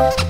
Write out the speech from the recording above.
you